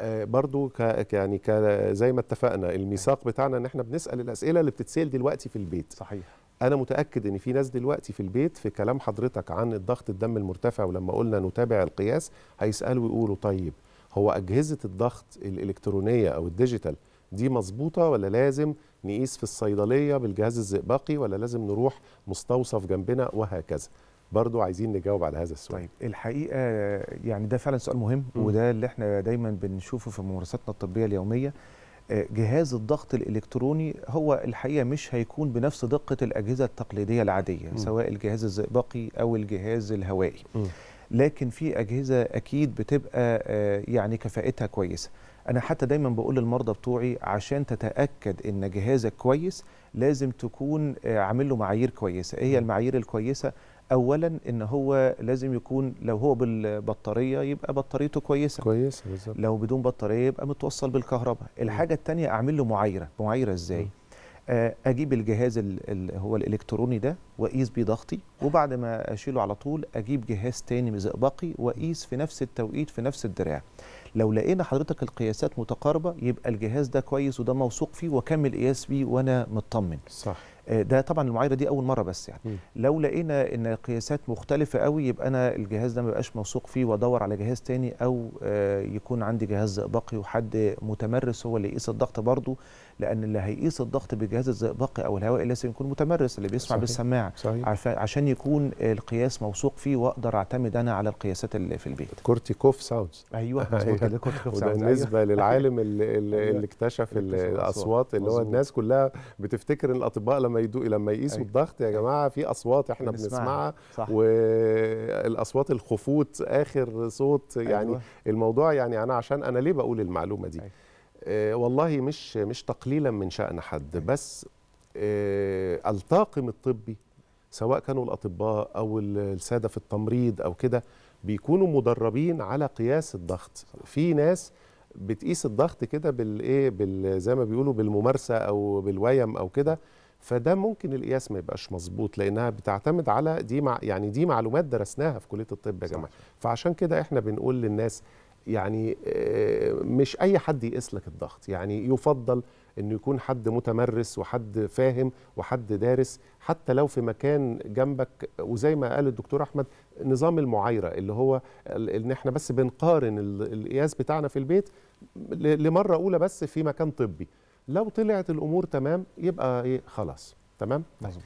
آه، برضو ك ك- يعني ك زي ما اتفقنا الميثاق بتاعنا إن إحنا بنسأل الأسئلة اللي بتتسأل دلوقتي في البيت. صحيح. أنا متأكد إن في ناس دلوقتي في البيت في كلام حضرتك عن الضغط الدم المرتفع ولما قلنا نتابع القياس هيسألوا ويقولوا طيب هو أجهزة الضغط الإلكترونية أو الديجيتال دي مظبوطة ولا لازم نقيس في الصيدلية بالجهاز الزئبقي ولا لازم نروح مستوصف جنبنا وهكذا. برضو عايزين نجاوب على هذا السؤال طيب الحقيقة يعني ده فعلا سؤال مهم مم. وده اللي إحنا دايما بنشوفه في ممارساتنا الطبية اليومية آه، جهاز الضغط الإلكتروني هو الحقيقة مش هيكون بنفس دقة الأجهزة التقليدية العادية مم. سواء الجهاز الزئبقي أو الجهاز الهوائي مم. لكن في أجهزة أكيد بتبقى آه، يعني كفاءتها كويسة. أنا حتى دايما بقول للمرضى بتوعي عشان تتأكد إن جهازك كويس لازم تكون آه، عامل له معايير كويسة. إيه هي. المعايير الكويسة اولا إن هو لازم يكون لو هو بالبطارية يبقى بطاريته كويسة. كويس بالظبط. لو بدون بطارية يبقى متوصل بالكهرباء. الحاجة الثانية أعمل له معايرة. معايرة إزاي؟ مم. آه، أجيب الجهاز ال- ال- هو الإلكتروني ده وأقيس بيه ضغطي وبعد ما أشيله على طول أجيب جهاز تاني زئبقي وأقيس في نفس التوقيت في نفس الدراع. لو لقينا حضرتك القياسات متقاربة يبقى الجهاز ده كويس وده موثوق فيه وأكمل قياس بيه وأنا مطمن. صح. ده طبعا المعايرة دي أول مرة بس يعني مم. لو لقينا إن القياسات مختلفة قوي يبقى أنا الجهاز ده ما بقاش موثوق فيه وأدور على جهاز تاني أو آه، يكون عندي جهاز زئبقي وحد متمرس هو اللي يقيس الضغط برضه لأن اللي هيقيس الضغط بالجهاز الزئبقي أو الهوائي لازم يكون متمرس اللي بيسمع صحيح. بالسماعة صحيح عشان يكون القياس موثوق فيه وأقدر أعتمد أنا على القياسات اللي في البيت Korotkoff sounds أيوه أيوة. مظبوط وده بالنسبة للعالم اللي, اللي, أيوة. اللي اكتشف الأصوات اللي هو. الناس كلها بتفتكر ان الأطباء لما يدو لما يقيسوا أيوة. الضغط يا جماعة في أصوات إحنا بنسمعها. بنسمعها صح والأصوات الخفوت آخر صوت يعني أيوة. الموضوع يعني أنا عشان أنا ليه بقول المعلومة دي أيوة. آه والله مش مش تقليلا من شأن حد بس آه الطاقم الطبي سواء كانوا الأطباء أو ال- السادة في التمريض أو كده بيكونوا مدربين على قياس الضغط في ناس بتقيس الضغط كده بالايه بال زي ما بيقولوا بالممارسة أو بالويم أو كده فده ممكن القياس ما يبقاش مظبوط لأنها بتعتمد على دي مع يعني دي معلومات درسناها في كلية الطب يا. جماعة. فعشان كده إحنا بنقول للناس يعني آه، مش أي حد يقيس لك الضغط. يعني يفضل إنه يكون حد متمرس وحد فاهم وحد دارس حتى لو في مكان جنبك وزي ما قال الدكتور أحمد نظام المعايرة اللي هو إن إحنا بس بنقارن ال- القياس بتاعنا في البيت لمرة أولى بس في مكان طبي. لو طلعت الأمور تمام يبقى إيه خلاص. تمام؟ مظبوط.